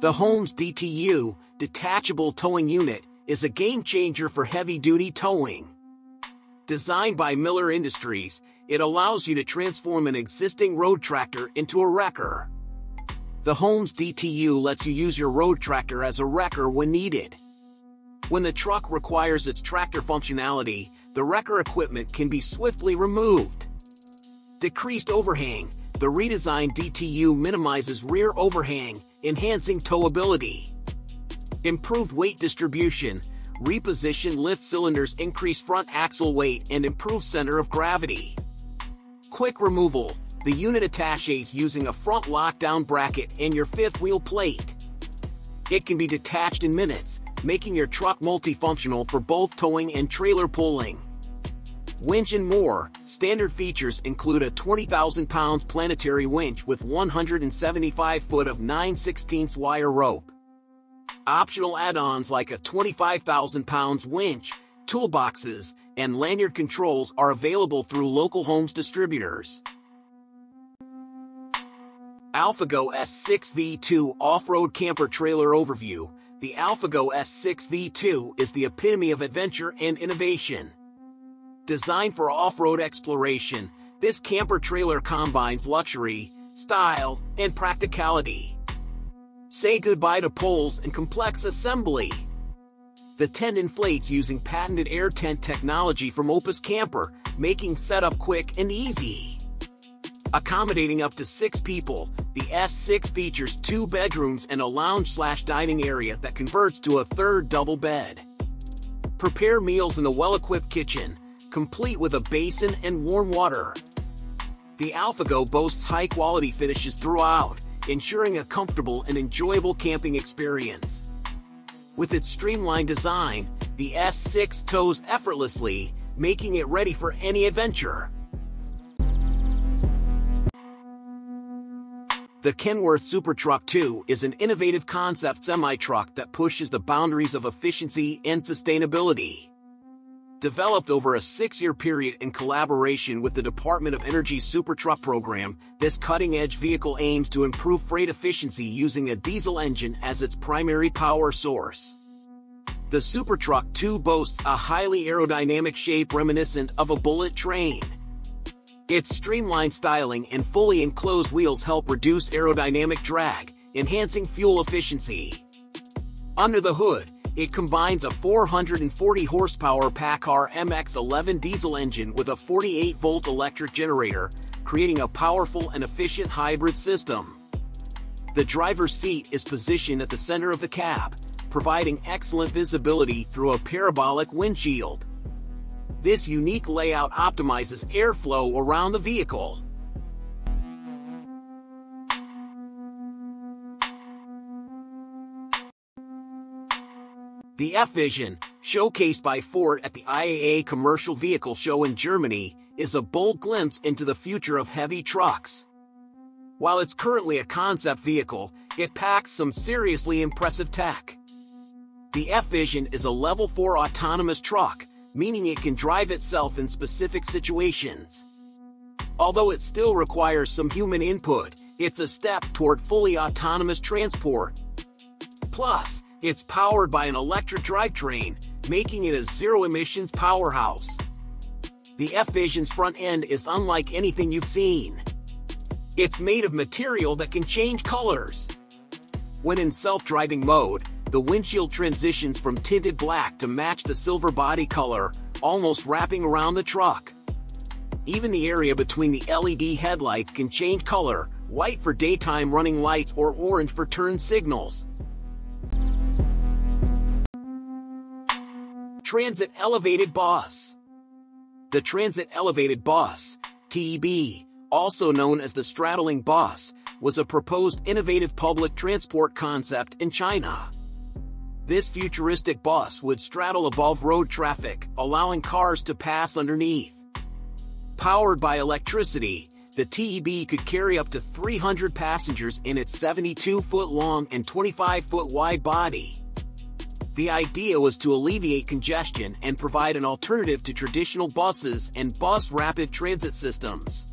The Holmes DTU, Detachable Towing Unit, is a game changer for heavy-duty towing. Designed by Miller Industries, it allows you to transform an existing road tractor into a wrecker. The Holmes DTU lets you use your road tractor as a wrecker when needed. When the truck requires its tractor functionality, the wrecker equipment can be swiftly removed. Decreased overhang, the redesigned DTU minimizes rear overhang, enhancing towability. Improved weight distribution, reposition lift cylinders increase front axle weight and improve center of gravity. Quick removal, the unit attaches using a front lockdown bracket and your fifth wheel plate. It can be detached in minutes, making your truck multifunctional for both towing and trailer pulling. Winch and more, standard features include a 20,000 pounds planetary winch with 175 foot of 9 16 wire rope. Optional add-ons like a 25,000 pounds winch, toolboxes, and lanyard controls are available through local Holmes distributors. AlphaGo S6 V2 Off-Road Camper Trailer Overview The AlphaGo S6 V2 is the epitome of adventure and innovation. Designed for off-road exploration, this camper trailer combines luxury, style, and practicality. Say goodbye to poles and complex assembly. The tent inflates using patented air tent technology from Opus Camper, making setup quick and easy. Accommodating up to six people, the S6 features two bedrooms and a lounge-slash-dining area that converts to a third double bed. Prepare meals in a well-equipped kitchen, complete with a basin and warm water. The AlphaGo boasts high-quality finishes throughout, ensuring a comfortable and enjoyable camping experience. With its streamlined design, the S6 tows effortlessly, making it ready for any adventure. The Kenworth Super Truck 2 is an innovative concept semi-truck that pushes the boundaries of efficiency and sustainability. Developed over a six-year period in collaboration with the Department of Energy's Supertruck program, this cutting-edge vehicle aims to improve freight efficiency using a diesel engine as its primary power source. The Supertruck 2 boasts a highly aerodynamic shape reminiscent of a bullet train. Its streamlined styling and fully enclosed wheels help reduce aerodynamic drag, enhancing fuel efficiency. Under the hood, it combines a 440 horsepower PACCAR MX-11 diesel engine with a 48-volt electric generator, creating a powerful and efficient hybrid system. The driver's seat is positioned at the center of the cab, providing excellent visibility through a parabolic windshield. This unique layout optimizes airflow around the vehicle. The F-Vision, showcased by Ford at the IAA Commercial Vehicle Show in Germany, is a bold glimpse into the future of heavy trucks. While it's currently a concept vehicle, it packs some seriously impressive tech. The F-Vision is a level 4 autonomous truck, meaning it can drive itself in specific situations. Although it still requires some human input, it's a step toward fully autonomous transport. Plus, it's powered by an electric drivetrain, making it a zero-emissions powerhouse. The F-Vision's front end is unlike anything you've seen. It's made of material that can change colors. When in self-driving mode, the windshield transitions from tinted black to match the silver body color, almost wrapping around the truck. Even the area between the LED headlights can change color, white for daytime running lights or orange for turn signals. Transit Elevated Bus The Transit Elevated Bus, TEB, also known as the Straddling Bus, was a proposed innovative public transport concept in China. This futuristic bus would straddle above road traffic, allowing cars to pass underneath. Powered by electricity, the TEB could carry up to 300 passengers in its 72-foot long and 25-foot wide body. The idea was to alleviate congestion and provide an alternative to traditional buses and bus rapid transit systems.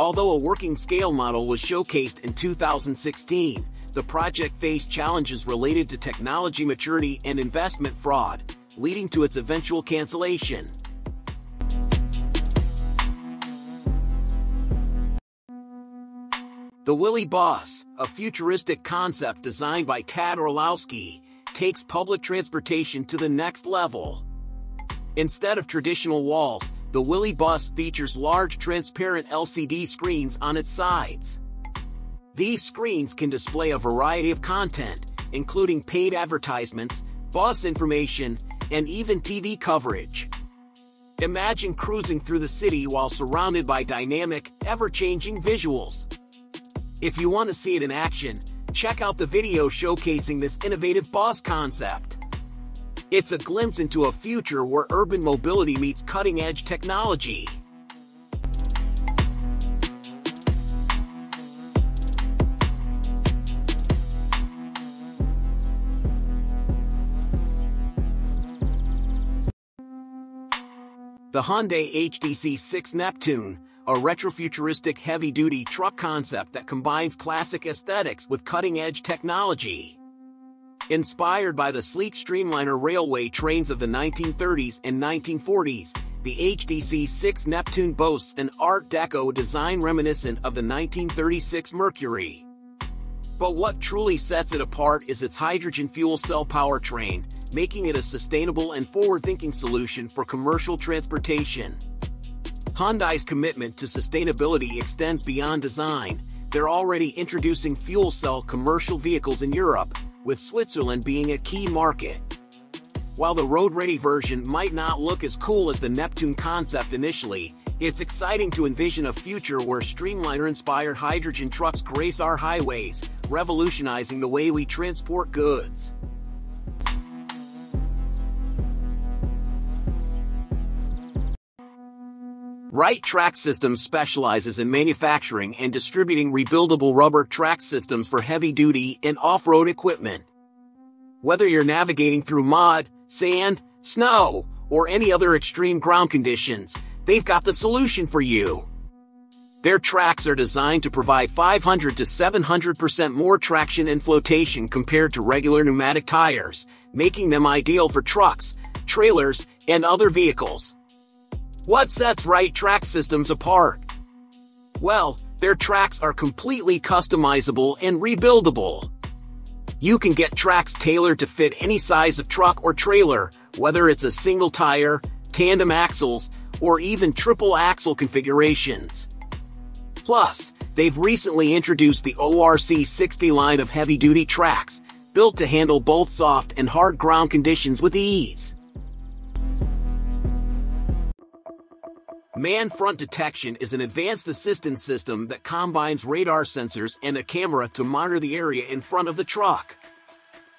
Although a working scale model was showcased in 2016, the project faced challenges related to technology maturity and investment fraud, leading to its eventual cancellation. The Willy Bus, a futuristic concept designed by Tad Orlowski, takes public transportation to the next level. Instead of traditional walls, the Willy Bus features large transparent LCD screens on its sides. These screens can display a variety of content, including paid advertisements, bus information, and even TV coverage. Imagine cruising through the city while surrounded by dynamic, ever-changing visuals. If you want to see it in action, check out the video showcasing this innovative bus concept. It's a glimpse into a future where urban mobility meets cutting-edge technology. The Hyundai HDC6 Neptune, a retrofuturistic heavy-duty truck concept that combines classic aesthetics with cutting-edge technology. Inspired by the sleek streamliner railway trains of the 1930s and 1940s, the HDC-6 Neptune boasts an Art Deco design reminiscent of the 1936 Mercury. But what truly sets it apart is its hydrogen fuel cell powertrain, making it a sustainable and forward-thinking solution for commercial transportation. Hyundai's commitment to sustainability extends beyond design. They're already introducing fuel cell commercial vehicles in Europe, with Switzerland being a key market. While the road-ready version might not look as cool as the Neptune concept initially, it's exciting to envision a future where Streamliner-inspired hydrogen trucks grace our highways, revolutionizing the way we transport goods. Right Track Systems specializes in manufacturing and distributing rebuildable rubber track systems for heavy-duty and off-road equipment. Whether you're navigating through mud, sand, snow, or any other extreme ground conditions, they've got the solution for you. Their tracks are designed to provide 500 to 700% more traction and flotation compared to regular pneumatic tires, making them ideal for trucks, trailers, and other vehicles. What sets right Track Systems apart? Well, their tracks are completely customizable and rebuildable. You can get tracks tailored to fit any size of truck or trailer, whether it's a single tire, tandem axles, or even triple axle configurations. Plus, they've recently introduced the ORC 60 line of heavy-duty tracks, built to handle both soft and hard ground conditions with ease. Man Front Detection is an advanced assistance system that combines radar sensors and a camera to monitor the area in front of the truck.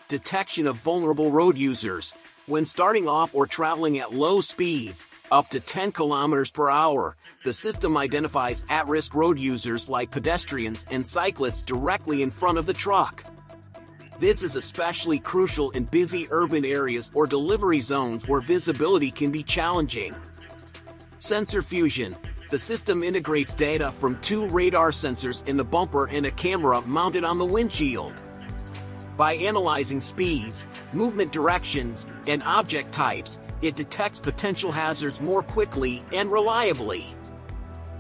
Detection of vulnerable road users. When starting off or traveling at low speeds, up to 10 kilometers per hour, the system identifies at-risk road users like pedestrians and cyclists directly in front of the truck. This is especially crucial in busy urban areas or delivery zones where visibility can be challenging. Sensor fusion. The system integrates data from two radar sensors in the bumper and a camera mounted on the windshield. By analyzing speeds, movement directions, and object types, it detects potential hazards more quickly and reliably.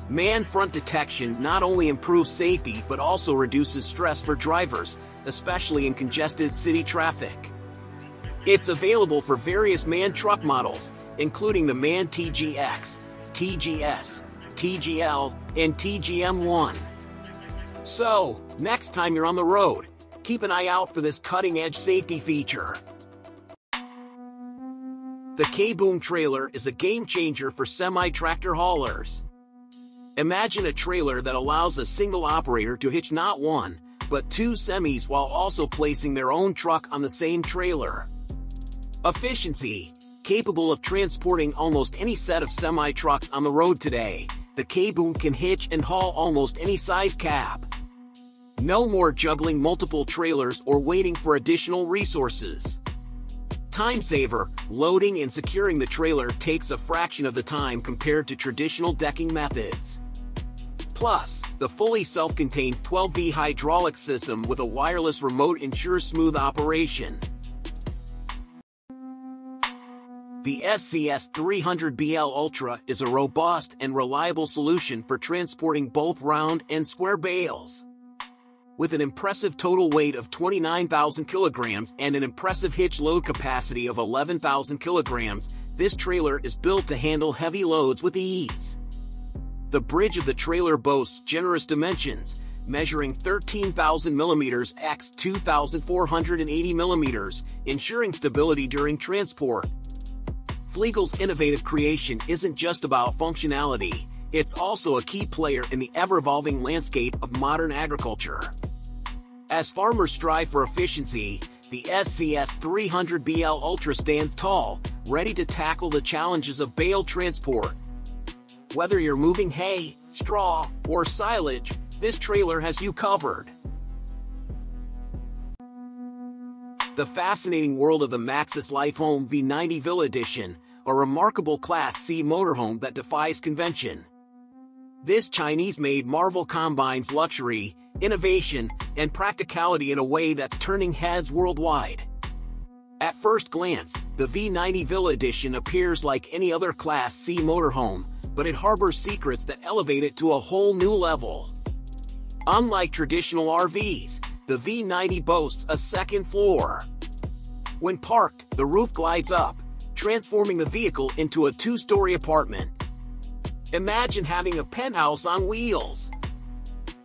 Man front detection not only improves safety but also reduces stress for drivers, especially in congested city traffic. It's available for various MAN truck models, including the MAN TGX, TGS, TGL, and TGM1. So, next time you're on the road, keep an eye out for this cutting-edge safety feature. The K-Boom trailer is a game-changer for semi-tractor haulers. Imagine a trailer that allows a single operator to hitch not one, but two semis while also placing their own truck on the same trailer. Efficiency Capable of transporting almost any set of semi-trucks on the road today, the K-Boom can hitch and haul almost any size cab. No more juggling multiple trailers or waiting for additional resources. Time saver, loading and securing the trailer takes a fraction of the time compared to traditional decking methods. Plus, the fully self-contained 12V hydraulic system with a wireless remote ensures smooth operation. The SZS 300BL Ultra is a robust and reliable solution for transporting both round and square bales. With an impressive total weight of 29,000 kilograms and an impressive hitch load capacity of 11,000 kilograms, this trailer is built to handle heavy loads with ease. The bridge of the trailer boasts generous dimensions, measuring 13,000 millimeters x 2,480 millimeters, ensuring stability during transport. Fliegl's innovative creation isn't just about functionality, it's also a key player in the ever-evolving landscape of modern agriculture. As farmers strive for efficiency, the SZS 300BL Ultra stands tall, ready to tackle the challenges of bale transport. Whether you're moving hay, straw, or silage, this trailer has you covered. The fascinating world of the Maxus Lifehome V90 Villa Edition, a remarkable Class C motorhome that defies convention. This Chinese-made marvel combines luxury, innovation, and practicality in a way that's turning heads worldwide. At first glance, the V90 Villa Edition appears like any other Class C motorhome, but it harbors secrets that elevate it to a whole new level. Unlike traditional RVs, the V90 boasts a second floor. When parked, the roof glides up, transforming the vehicle into a two-story apartment. Imagine having a penthouse on wheels.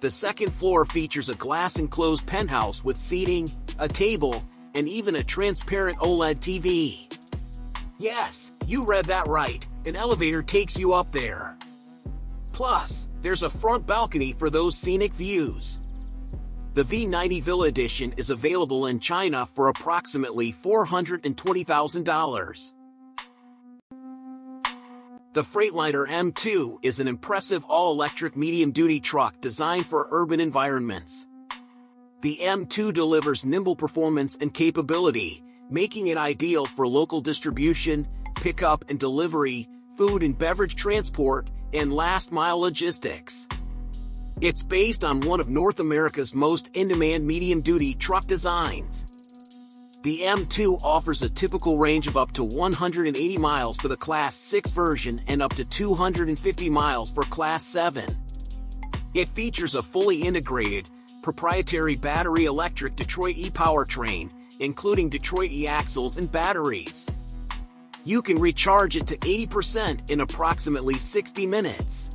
The second floor features a glass-enclosed penthouse with seating, a table, and even a transparent OLED TV. Yes, you read that right, an elevator takes you up there. Plus, there's a front balcony for those scenic views. The V90 Villa Edition is available in China for approximately $420,000. The Freightliner M2 is an impressive all-electric medium-duty truck designed for urban environments. The M2 delivers nimble performance and capability, making it ideal for local distribution, pickup and delivery, food and beverage transport, and last-mile logistics. It's based on one of North America's most in-demand medium-duty truck designs. The M2 offers a typical range of up to 180 miles for the Class 6 version and up to 250 miles for Class 7. It features a fully integrated, proprietary battery electric Detroit e-powertrain, including Detroit e-axles and batteries. You can recharge it to 80% in approximately 60 minutes.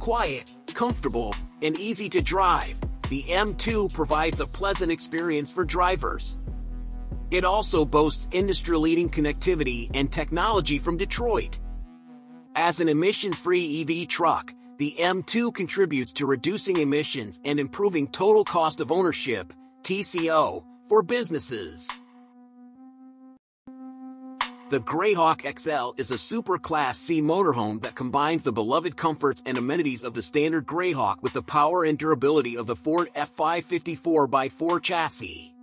Quiet, comfortable, and easy to drive, the M2 provides a pleasant experience for drivers. It also boasts industry-leading connectivity and technology from Detroit. As an emissions-free EV truck, the M2 contributes to reducing emissions and improving total cost of ownership, TCO, for businesses. The Greyhawk XL is a super Class C motorhome that combines the beloved comforts and amenities of the standard Greyhawk with the power and durability of the Ford F554x4 chassis.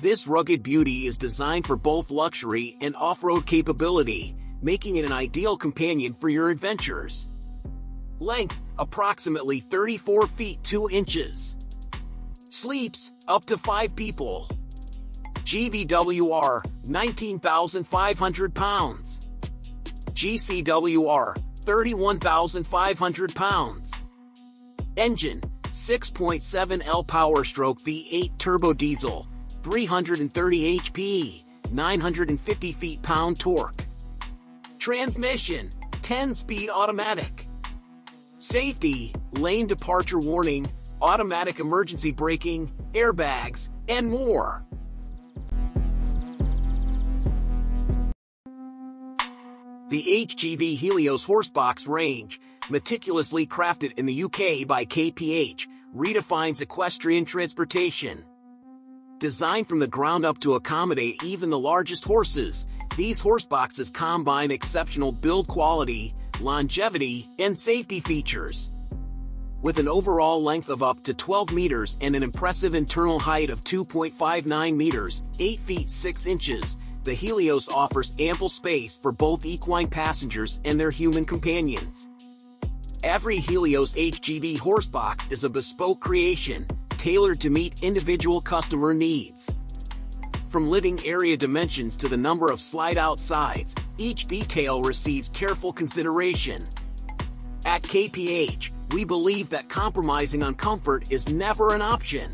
This rugged beauty is designed for both luxury and off-road capability, making it an ideal companion for your adventures. Length, approximately 34 feet 2 inches. Sleeps, up to 5 people. GVWR, 19,500 pounds. GCWR, 31,500 pounds. Engine, 6.7 L Power Stroke V8 Turbo Diesel, 330 HP, 950 feet-pound torque. Transmission, 10-speed automatic. Safety, lane departure warning, automatic emergency braking, airbags, and more. The HGV Helios Horsebox range, meticulously crafted in the UK by KPH, redefines equestrian transportation. Designed from the ground up to accommodate even the largest horses, these horse boxes combine exceptional build quality, longevity, and safety features. With an overall length of up to 12 meters and an impressive internal height of 2.59 meters, 8 feet 6 inches, the Helios offers ample space for both equine passengers and their human companions. Every Helios HGV horsebox is a bespoke creation, tailored to meet individual customer needs. From living area dimensions to the number of slide-out sides, each detail receives careful consideration. At KPH, we believe that compromising on comfort is never an option.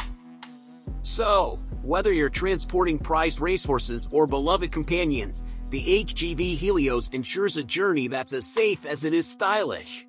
So, whether you're transporting prized racehorses or beloved companions, the HGV Helios ensures a journey that's as safe as it is stylish.